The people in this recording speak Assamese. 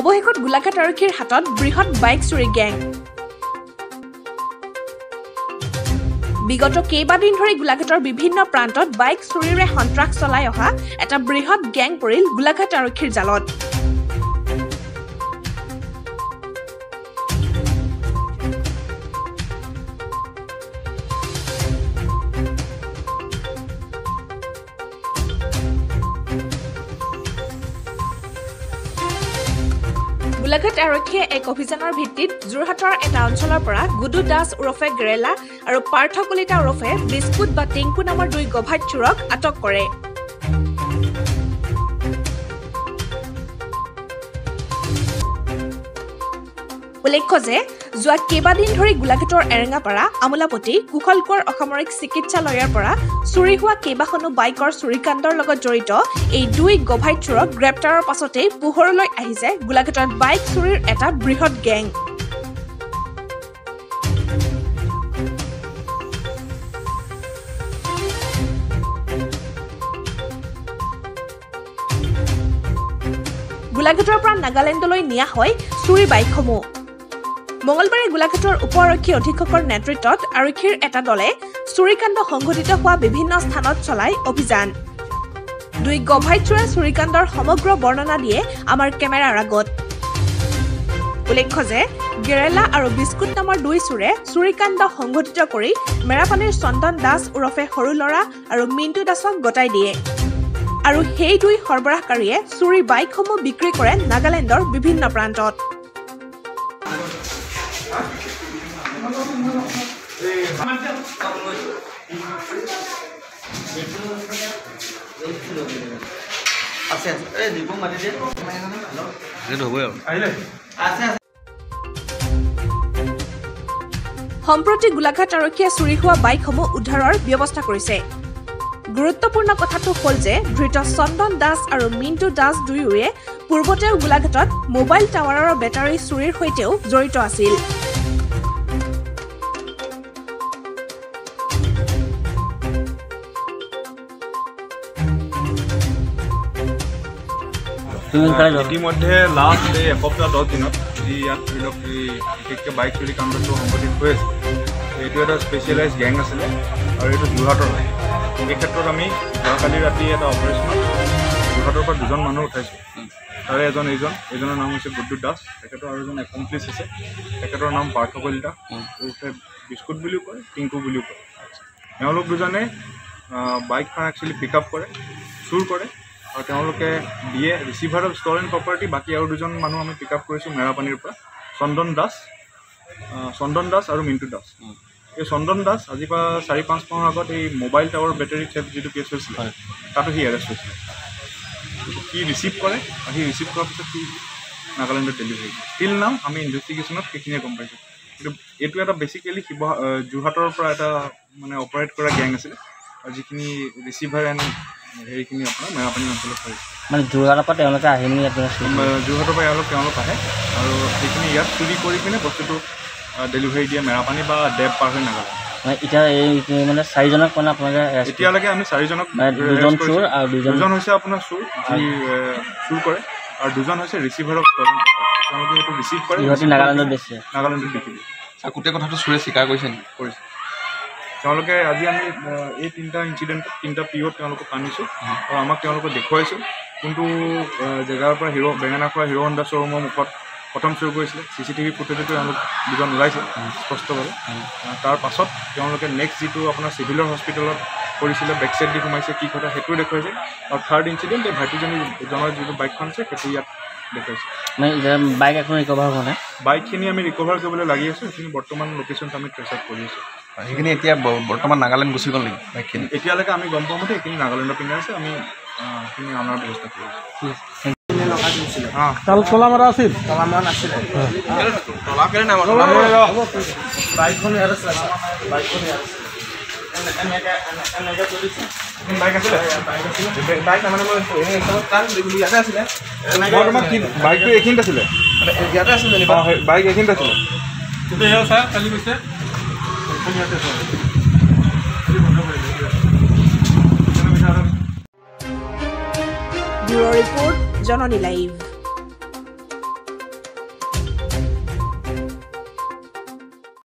অৱশেষত গোলাঘাট আৰক্ষীৰ হাতত বৃহৎ বাইক চুৰি গেং। বিগত কেইবাদিন ধৰি গোলাঘাটৰ বিভিন্ন প্ৰান্তত বাইক চুৰিৰে সন্ত্ৰাস চলাই অহা এটা বৃহৎ গেং পৰিল গোলাঘাট আৰক্ষীৰ জালত। গোলাঘাট আৰক্ষীয়ে এক অভিযানৰ ভিত্তিত যোৰহাটৰ এটা অঞ্চলৰ পৰা গুডু দাস ওৰফে গেৰেলা আৰু পাৰ্থ কলিতা ওৰফে বিস্কুট বা টিংকু নামৰ দুই গভাত চোৰক আটক কৰে। উল্লেখ্য যে যোৱা কেইবাদিন ধৰি গোলাঘাটৰ এৰেঙাপাৰা আমোলাপতি কুশলকোঁৱৰ অসামৰিক চিকিৎসালয়ৰ পৰা চুৰি হোৱা কেইবাখনো বাইকৰ চুৰিকাণ্ডৰ লগত জড়িত এই দুই গভাই চোৰক গ্ৰেপ্তাৰৰ পাছতেই পোহৰলৈ আহিছে গোলাঘাটত বাইক চুৰিৰ এটা বৃহৎ গেং। গোলাঘাটৰ পৰা নাগালেণ্ডলৈ নিয়া হয় চুৰি বাইকসমূহ। মঙলবাৰে গোলাঘাটৰ উপ আৰক্ষী অধীক্ষকৰ নেতৃত্বত আৰক্ষীৰ এটা দলে চুৰিকাণ্ড সংঘটিত হোৱা বিভিন্ন স্থানত চলাই অভিযান। দুই গভাই চোৰে চুৰিকাণ্ডৰ সমগ্ৰ বৰ্ণনা দিয়ে আমাৰ কেমেৰাৰ আগত। উল্লেখ্য যে গেৰেলা আৰু বিস্কুট নামৰ দুই চোৰে চুৰিকাণ্ড সংঘটিত কৰি মেৰাপানীৰ চন্দন দাস ওৰফে সৰু ল'ৰা আৰু মিণ্টু দাসক গতাই দিয়ে। আৰু সেই দুই সৰবৰাহকাৰীয়ে চুৰি বাইকসমূহ বিক্ৰী কৰে নাগালেণ্ডৰ বিভিন্ন প্ৰান্তত। আছে আছে এই দীপক মাতি দিয়ে আছে আছে সম্প্ৰতি গোলাঘাট আৰক্ষীয়ে চুৰি হোৱা বাইকসমূহ উদ্ধাৰৰ ব্যৱস্থা কৰিছে। গুৰুত্বপূৰ্ণ কথাটো হ'ল যে ধৃত চন্দন দাস আৰু মিণ্টু দাস দুয়োৰে পূৰ্বতেও গোলাঘাটত মোবাইল টাৱাৰৰ বেটাৰী চুৰিৰ সৈতেও জড়িত আছিল। ইতিমধ্যে লাষ্ট এই এসপ্তাহ দহ দিনত যি ইয়াত ধৰি লওক এই বিশেষকৈ বাইক চুৰি কাণ্ডটো সংঘটিত হৈ আছে এইটো এটা স্পেচিয়েলাইজ গেং আছিলে আৰু এইটো যোৰহাটৰ হয়। এই ক্ষেত্ৰত আমি যোৱাকালি ৰাতি এটা অপাৰেশ্যনত যোৰহাটৰ পৰা দুজন মানুহ উঠাইছোঁ। তাৰে এজন এইজন এইজনৰ নাম হৈছে গুড্ডু দাস তেখেতৰ আৰু এজন একমপ্লিচ আছে। তেখেতৰ নাম পাৰ্থ কলিতা। ওৰফে বিস্কুট বুলিও কয় টিংকু বুলিও কয়। তেওঁলোক দুজনে বাইকখন একচুৱেলি পিক আপ কৰে চুৰ কৰে। আৰু তেওঁলোকে দিয়ে receiver of store and property বাকী আৰু দুজন মানুহ আমি পিক আপ কৰিছোঁ মেৰাপানীৰ পৰা চন্দন দাস চন্দন দাস আৰু মিণ্টু দাস। এই চন্দন দাস আজিৰ পৰা চাৰি পাঁচ মাহৰ আগত এই মোবাইল টাৱাৰ বেটেৰী থেফ যিটো কেছ হৈছিলে। তাতো সি এৰেষ্ট হৈছিলে। সি ৰিচিভ কৰে আৰু সি ৰিচিভ কৰাৰ পিছত সি নাগালেণ্ডত ডেলিভাৰী দিয়ে। টিল নাও আমি ইনভেষ্টিগেশ্যনত সেইখিনিয়ে গম পাইছোঁ। কিন্তু এইটো এটা বেচিকেলি শিৱ যোৰহাটৰ পৰা এটা মানে অপাৰেট কৰা গেং আছিলে আৰু যিখিনি ৰিচিভাৰ এণ্ড হেৰিখিনি আপোনাৰ মেৰাপানী অঞ্চলত কৰিছে মানে যোৰহাটৰ পৰা তেওঁলোকে আহি মেলি ইয়াত। যোৰহাটৰ পৰা এওঁলোক তেওঁলোক আহে আৰু সেইখিনি ইয়াত চুৰি কৰি কিনে বস্তুটো ডেলিভাৰী দিয়ে মেৰাপানী বা ডেব পাৰ হৈ নাগালেণ্ড মানে এতিয়া এই মানে চাৰিজনক মানে আপোনালোকে। এতিয়ালৈকে আমি চাৰিজনক দুজন। চোৰ আৰু দুজন দুজন হৈছে আপোনাৰ চুৰ যি চুৰ কৰে আৰু দুজন হৈছে ৰিচিভাৰ অফ ষ্টলেন তেওঁলোকে সেইটো ৰিচিভ কৰে নাগালেণ্ডত বেছি নাগালেণ্ডত বিক্ৰী দিয়ে গোটেই কথাটো চুৰে স্বীকাৰ কৰিছে নেকি কৰিছে তেওঁলোকে আজি আমি এই তিনিটা ইঞ্চিডেণ্টত তিনিটা পিঅ'ত তেওঁলোকক আনিছোঁ। আৰু আমাক তেওঁলোকে দেখুৱাইছোঁ। কোনটো জেগাৰ পৰা হিৰ' বেঙেনা খোৱা হিৰ' হণ্ডা শ্ব'ৰুমৰ মুখত প্ৰথম চুৰ কৰিছিলে চি চি টিভি ফুটেজতো তেওঁলোক দুজন ওলাইছে স্পষ্টভাৱে। তাৰ পাছত তেওঁলোকে নেক্সট যিটো আপোনাৰ চিভিলৰ হস্পিটেলত কৰিছিলে বেক চাইড দি সোমাইছে কি কথা সেইটোও দেখুৱাইছে। আৰু থাৰ্ড ইঞ্চিডেণ্ট এই ভাইটিজনী জনৰ যিটো বাইকখন আছে সেইটো ইয়াত মানে এতিয়া বাইক এখন ৰিকভাৰ হোৱা নাই বাইকখিনি আমি ৰিকভাৰ কৰিবলৈ লাগি আছোঁ সেইখিনি বৰ্তমান লোকেশ্যনটো আমি ট্ৰেচ আউট কৰি আছোঁ সেইখিনি এতিয়া বৰ্তমান নাগালেণ্ড গুচি গ'ল নেকি বাইকখিনি এতিয়ালৈকে আমি গম পোৱা মতে এইখিনি নাগালেণ্ডৰ পিনে আছে আমি সেইখিনি অনাৰ ব্যৱস্থা কৰি আছোঁ তাল মাৰা আছিল তলা বাইকখন ইয়াত আছিলে বাইকখন বাইকটো এইখিনিত আছিলে বাইক এইখিনিত আছিলে ব্যুৰ ৰিপৰ্ট জননী লাইভ